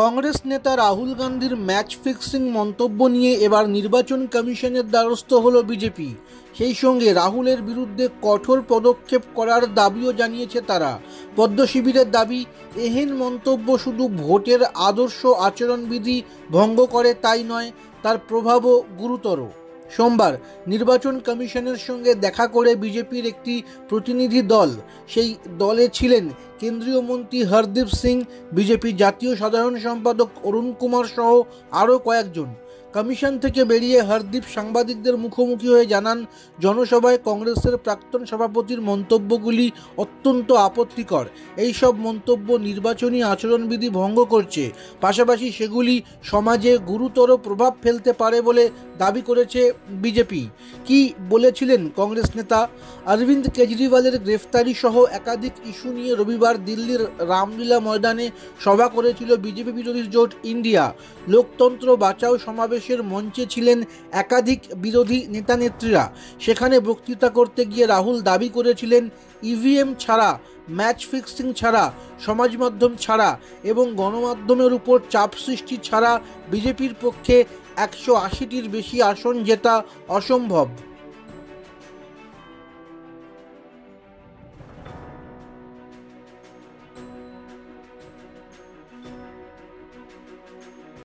কংগ্রেস নেতা রাহুল গান্ধীর match fixing মন্তব্য নিয়ে এবার নির্বাচন কমিশনের দ্বারস্থ হল বিজেপি। সেই সঙ্গে রাহুলের বিরুদ্ধে কঠোর পদক্ষেপ করার দাবিও জানিয়েছে তারা। পদ্ম শিবিরের দাবি, এহেন মন্তব্য শুধু ভোটের আদর্শ আচরণবিধি ভঙ্গ করে তাই নয়, তার প্রভাবও গুরুতর। সোমবার নির্বাচন কমিশনের সঙ্গে দেখা করে বিজেপির একটি প্রতিনিধি দল, সেই দলে ছিলেন কেন্দ্রীয় মন্ত্রী হরদীপ সিং বিজেপি জাতীয় সাধারণ সম্পাদক অরুণ কুমার সহ আরও কয়েকজন। কমিশন থেকে বেরিয়ে হরদীপ সাংবাদিকদের মুখোমুখি হয়ে জানান, জনসভায় কংগ্রেসের প্রাক্তন সভাপতির মন্তব্যগুলি অত্যন্ত আপত্তিকর। এই সব মন্তব্য নির্বাচনী আচরণবিধি ভঙ্গ করছে। পাশাপাশি সেগুলি সমাজে গুরুতর প্রভাব ফেলতে পারে বলে দাবি করেছে বিজেপি। কি বলেছিলেন কংগ্রেস নেতা? অরবিন্দ কেজরিওয়ালের গ্রেফতারি সহ একাধিক ইস্যু নিয়ে রবিবার দিল্লির রামলীলা ময়দানে সভা করেছিল বিজেপি বিরোধী জোট ইন্ডিয়া। লোকতন্ত্র বাঁচাও সমাবেশের মঞ্চে ছিলেন একাধিক বিরোধী নেতানেত্রীরা। সেখানে বক্তৃতা করতে গিয়ে রাহুল দাবি করেছিলেন, ইভিএম ছাড়া, ম্যাচ ফিক্সিং ছাড়া, সমাজ মাধ্যম ছাড়া এবং গণমাধ্যমের উপর চাপ সৃষ্টি ছাড়া বিজেপির পক্ষে একশো আশিটির বেশি আসন জেতা অসম্ভব।